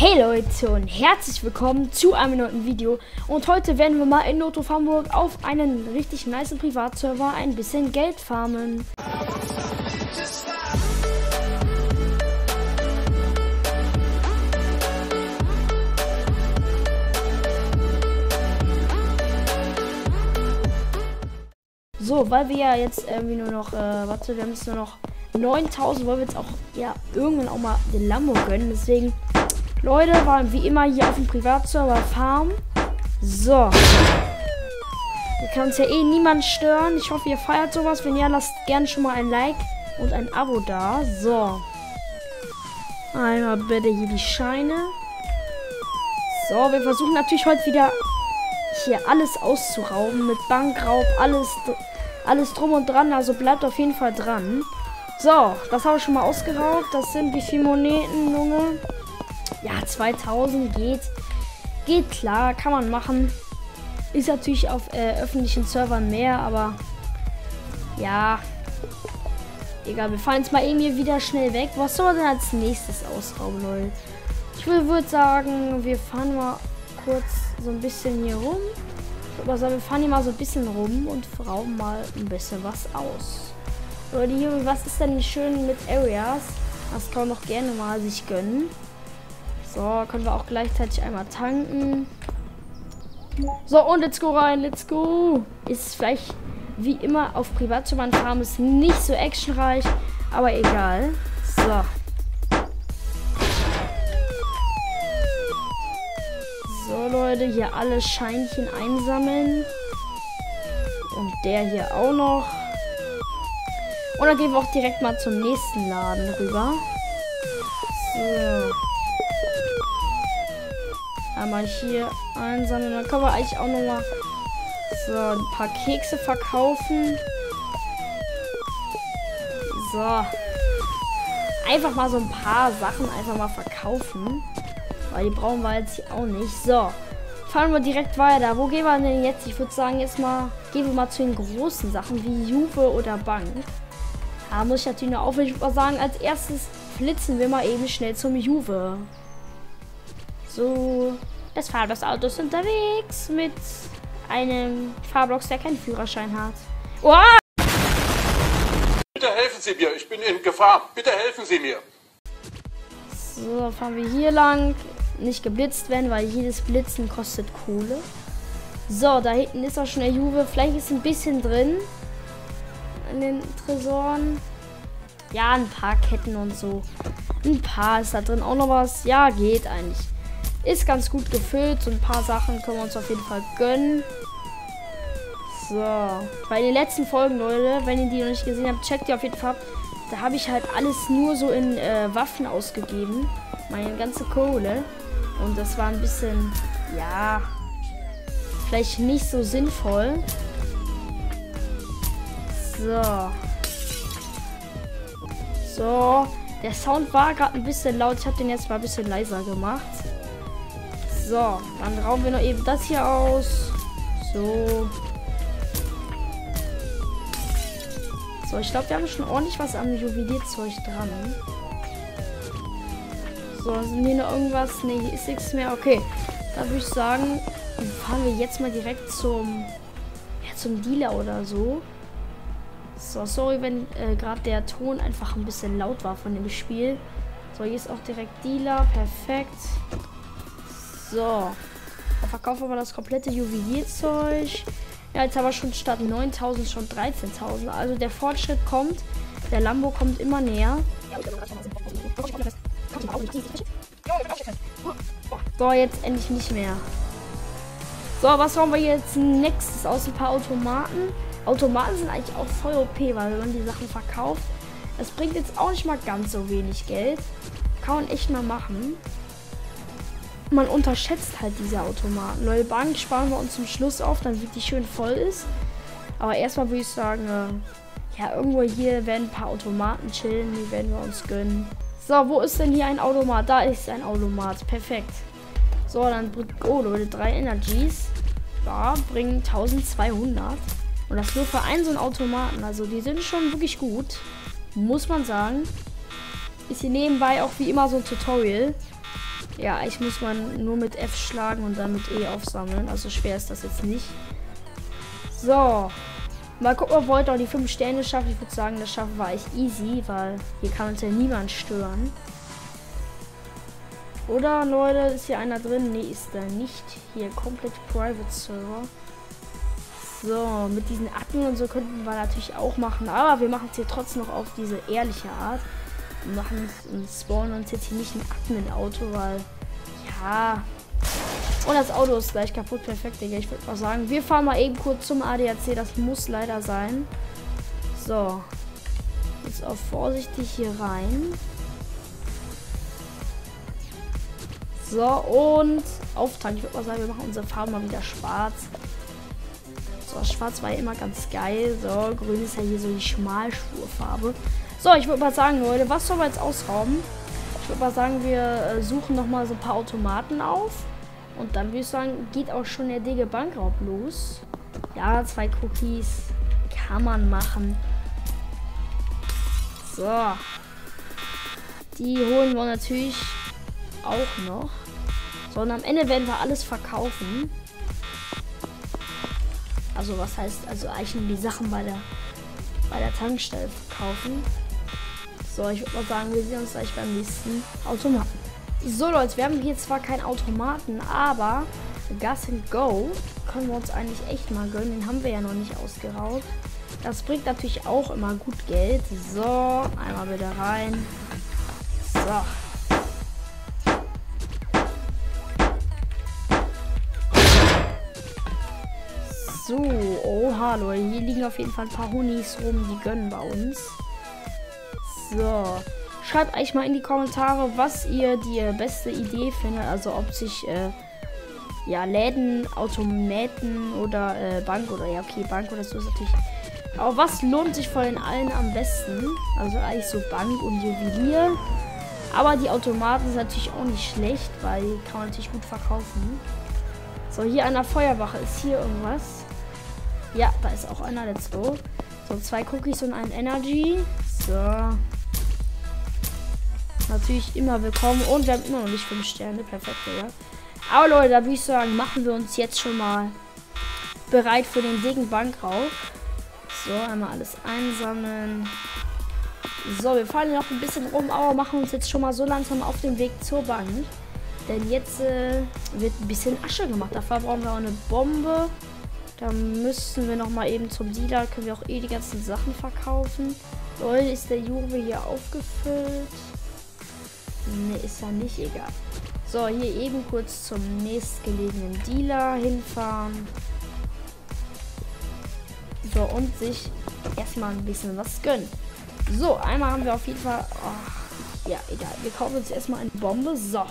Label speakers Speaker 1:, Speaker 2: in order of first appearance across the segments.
Speaker 1: Hey Leute und herzlich willkommen zu einem neuen Video und heute werden wir mal in Noto Hamburg auf einen richtig nice Privatserver ein bisschen Geld farmen. So, weil wir ja jetzt irgendwie nur noch, äh, warte, wir haben jetzt nur noch 9000, wollen wir jetzt auch ja irgendwann auch mal den Lambo gönnen. Deswegen, Leute, waren wie immer hier auf dem Privatserver Farm. So. Hier kann uns ja eh niemand stören. Ich hoffe, ihr feiert sowas. Wenn ja, lasst gerne schon mal ein Like und ein Abo da. So. Einmal bitte hier die Scheine. So, wir versuchen natürlich heute wieder hier alles auszurauben. Mit Bankraub, alles alles drum und dran, also bleibt auf jeden Fall dran. So, das habe ich schon mal ausgeraubt. Das sind wie viele Moneten, Junge? Ja, 2000 geht. Geht klar, kann man machen. Ist natürlich auf äh, öffentlichen Servern mehr, aber ja. Egal, wir fahren jetzt mal irgendwie wieder schnell weg. Was soll denn als nächstes ausrauben, Leute? Ich würde sagen, wir fahren mal kurz so ein bisschen hier rum. Also wir fahren hier mal so ein bisschen rum und rauben mal ein bisschen was aus. Leute, hier, was ist denn schön mit Areas? Das kann man noch gerne mal sich gönnen. So, können wir auch gleichzeitig einmal tanken. So, und let's go rein, let's go. Ist vielleicht wie immer auf Privatservern farmen ist nicht so actionreich, aber egal. So, Leute. Hier alle Scheinchen einsammeln. Und der hier auch noch. Und dann gehen wir auch direkt mal zum nächsten Laden rüber. So. Einmal hier einsammeln. Dann können wir eigentlich auch noch mal so ein paar Kekse verkaufen. So. Einfach mal so ein paar Sachen einfach mal verkaufen. Weil die brauchen wir jetzt hier auch nicht. So. Fahren wir direkt weiter. Wo gehen wir denn jetzt? Ich würde sagen, jetzt mal gehen wir mal zu den großen Sachen wie Juve oder Bank. Da muss ich natürlich noch würde sagen, als erstes flitzen wir mal eben schnell zum Juve. So. Das Fahrer des Autos unterwegs mit einem Fahrblock, der keinen Führerschein hat. Oh!
Speaker 2: Bitte helfen Sie mir, ich bin in Gefahr. Bitte helfen Sie mir.
Speaker 1: So, fahren wir hier lang nicht geblitzt werden, weil jedes Blitzen kostet Kohle. So, da hinten ist auch schon der Juve. Vielleicht ist ein bisschen drin. In den Tresoren. Ja, ein paar Ketten und so. Ein paar ist da drin auch noch was. Ja, geht eigentlich. Ist ganz gut gefüllt. So ein paar Sachen können wir uns auf jeden Fall gönnen. So. Bei den letzten Folgen, Leute, wenn ihr die noch nicht gesehen habt, checkt die auf jeden Fall. Da habe ich halt alles nur so in äh, Waffen ausgegeben. Meine ganze Kohle. Und das war ein bisschen, ja, vielleicht nicht so sinnvoll. So. So. Der Sound war gerade ein bisschen laut. Ich habe den jetzt mal ein bisschen leiser gemacht. So. Dann rauben wir noch eben das hier aus. So. So, ich glaube, wir haben schon ordentlich was am Juwelierzeug dran. So, sind hier noch irgendwas? Ne, hier ist nichts mehr. Okay. Da würde ich sagen, fahren wir jetzt mal direkt zum, ja, zum Dealer oder so. So, sorry, wenn äh, gerade der Ton einfach ein bisschen laut war von dem Spiel. So, hier ist auch direkt Dealer. Perfekt. So. Da verkaufen wir das komplette Juwelierzeug. Ja, jetzt aber schon statt 9000 schon 13.000. Also der Fortschritt kommt. Der Lambo kommt immer näher. So, jetzt endlich nicht mehr. So, was haben wir jetzt nächstes aus ein paar Automaten? Automaten sind eigentlich auch voll OP, weil wenn man die Sachen verkauft, es bringt jetzt auch nicht mal ganz so wenig Geld. Kann man echt mal machen. Man unterschätzt halt diese Automaten. Neue Bank sparen wir uns zum Schluss auf, damit die schön voll ist. Aber erstmal würde ich sagen, äh, ja, irgendwo hier werden ein paar Automaten chillen, die werden wir uns gönnen. So, wo ist denn hier ein Automat? Da ist ein Automat. Perfekt. So, dann oh Leute, drei Energies. Ja, bringen 1200. Und das nur für einen so einen Automaten. Also die sind schon wirklich gut. Muss man sagen. Ist hier nebenbei auch wie immer so ein Tutorial. Ja, ich muss man nur mit F schlagen und dann mit E aufsammeln. Also schwer ist das jetzt nicht. So. Mal gucken, ob wir heute auch die 5 Sterne schaffen. Ich würde sagen, das schaffen wir echt easy, weil hier kann uns ja niemand stören. Oder, Leute, ist hier einer drin? Nee, ist da nicht. Hier komplett Private Server. So, mit diesen Admin und so könnten wir natürlich auch machen. Aber wir machen es hier trotzdem noch auf diese ehrliche Art. Machen und spawnen uns jetzt hier nicht ein Admin-Auto, weil, ja. Und das Auto ist gleich kaputt. Perfekt, Digga. Ich würde mal sagen, wir fahren mal eben kurz zum ADAC. Das muss leider sein. So. Jetzt auch vorsichtig hier rein. So, und auftanken. Ich würde mal sagen, wir machen unsere Farbe mal wieder schwarz. So, schwarz war ja immer ganz geil. So, grün ist ja hier so die Schmalspurfarbe. So, ich würde mal sagen, Leute, was sollen wir jetzt ausrauben? Ich würde mal sagen, wir äh, suchen noch mal so ein paar Automaten auf. Und dann würde ich sagen, geht auch schon der dicke Bankraub los. Ja, zwei Cookies kann man machen. So. Die holen wir natürlich auch noch. So, und am Ende werden wir alles verkaufen. Also was heißt, also eigentlich die Sachen bei der, bei der Tankstelle verkaufen. So, ich würde mal sagen, wir sehen uns gleich beim nächsten Automaten. So Leute, wir haben hier zwar keinen Automaten, aber Gas and Go können wir uns eigentlich echt mal gönnen. Den haben wir ja noch nicht ausgeraubt. Das bringt natürlich auch immer gut Geld. So, einmal wieder rein. So. So, oha, Leute. Hier liegen auf jeden Fall ein paar Honis rum, die gönnen bei uns. So. Schreibt euch mal in die Kommentare, was ihr die beste Idee findet. Also ob sich äh, ja Läden, Automaten oder äh, Bank oder ja okay, Bank oder so ist natürlich. Aber was lohnt sich von den allen am besten? Also eigentlich so Bank und Juwelier. Aber die Automaten sind natürlich auch nicht schlecht, weil die kann man natürlich gut verkaufen. So, hier an der Feuerwache ist hier irgendwas. Ja, da ist auch einer. Let's go. So, zwei Cookies und ein Energy. So. Natürlich immer willkommen. Und wir haben immer noch nicht fünf Sterne. Perfekt, ja. Aber Leute, da würde ich sagen, machen wir uns jetzt schon mal bereit für den dicken Bankraub. So, einmal alles einsammeln. So, wir fahren noch ein bisschen rum, aber machen uns jetzt schon mal so langsam auf den Weg zur Bank. Denn jetzt äh, wird ein bisschen Asche gemacht. Dafür brauchen wir auch eine Bombe. Da müssen wir noch mal eben zum Dealer. Können wir auch eh die ganzen Sachen verkaufen. Leute, ist der Juwe hier aufgefüllt? Ne, ist ja nicht egal. So, hier eben kurz zum nächstgelegenen Dealer hinfahren. So, und sich erstmal ein bisschen was gönnen. So, einmal haben wir auf jeden Fall. Oh, ja, egal. Wir kaufen uns erstmal eine Bombe. So.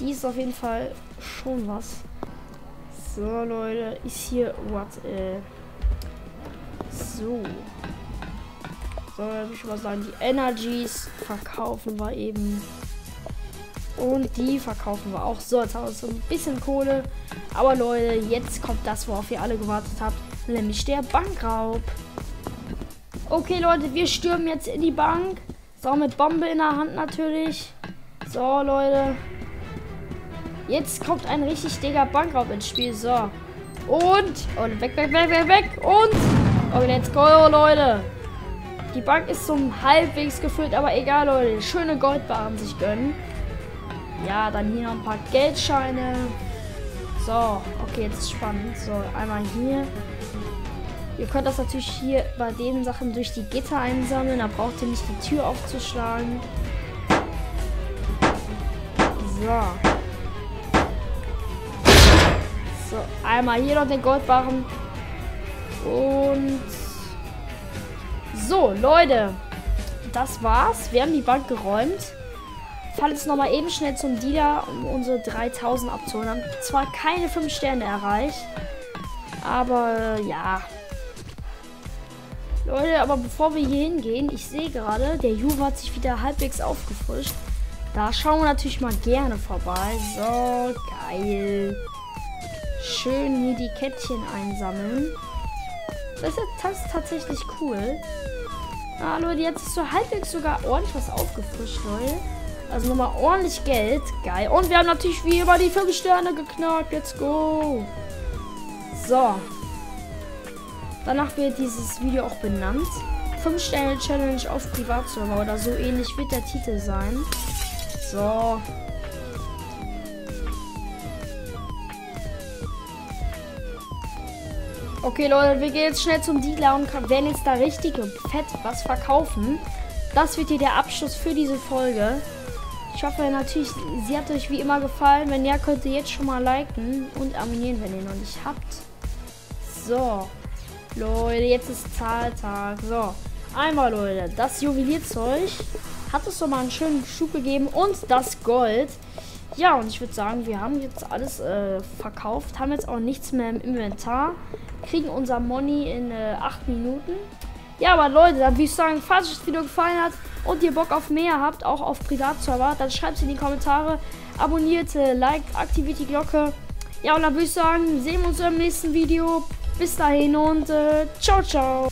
Speaker 1: Die ist auf jeden Fall schon was. So, Leute, ist hier what? Äh, so. So, würde ich mal sagen, die Energies verkaufen wir eben. Und die verkaufen wir auch. So, jetzt haben wir so ein bisschen Kohle. Aber Leute, jetzt kommt das, worauf ihr alle gewartet habt. Nämlich der Bankraub. Okay, Leute, wir stürmen jetzt in die Bank. So, mit Bombe in der Hand natürlich. So, Leute. Jetzt kommt ein richtig dicker Bankraub ins Spiel. So. Und. Und weg, weg, weg, weg, weg. Und. Okay, let's go, Leute. Die Bank ist zum halbwegs gefüllt, aber egal, Leute. Schöne Goldbarren sich gönnen. Ja, dann hier noch ein paar Geldscheine. So, okay, jetzt ist spannend. So, einmal hier. Ihr könnt das natürlich hier bei den Sachen durch die Gitter einsammeln. Da braucht ihr nicht die Tür aufzuschlagen. So. So, einmal hier noch den Goldbarren. Und so, Leute. Das war's. Wir haben die Bank geräumt. Fall jetzt nochmal eben schnell zum Dealer, um unsere 3000 abzuholen. Haben zwar keine 5 Sterne erreicht. Aber ja. Leute, aber bevor wir hier hingehen, ich sehe gerade, der Juve hat sich wieder halbwegs aufgefrischt. Da schauen wir natürlich mal gerne vorbei. So, geil. Schön hier die Kettchen einsammeln. Das ist, ist tatsächlich cool. Ah, Leute, jetzt ist so halbwegs sogar ordentlich was aufgefrischt, Leute. Also nochmal ordentlich Geld. Geil. Und wir haben natürlich wie immer die 5 Sterne geknackt. Let's go. So. Danach wird dieses Video auch benannt. 5 Sterne Challenge auf Privatserver oder so ähnlich wird der Titel sein. So. Okay, Leute, wir gehen jetzt schnell zum Dealer und werden jetzt da richtig fett was verkaufen. Das wird hier der Abschluss für diese Folge. Ich hoffe natürlich, sie hat euch wie immer gefallen. Wenn ja, könnt ihr jetzt schon mal liken und abonnieren, wenn ihr noch nicht habt. So. Leute, jetzt ist Zahltag. So. Einmal, Leute, das Juwelierzeug hat es doch mal einen schönen Schub gegeben und das Gold. Ja, und ich würde sagen, wir haben jetzt alles äh, verkauft, haben jetzt auch nichts mehr im Inventar, kriegen unser Money in äh, 8 Minuten. Ja, aber Leute, dann würde ich sagen, falls euch das Video gefallen hat und ihr Bock auf mehr habt, auch auf Privatserver, dann schreibt es in die Kommentare, abonniert, äh, liked, aktiviert die Glocke. Ja, und dann würde ich sagen, sehen wir uns im nächsten Video. Bis dahin und äh, ciao, ciao.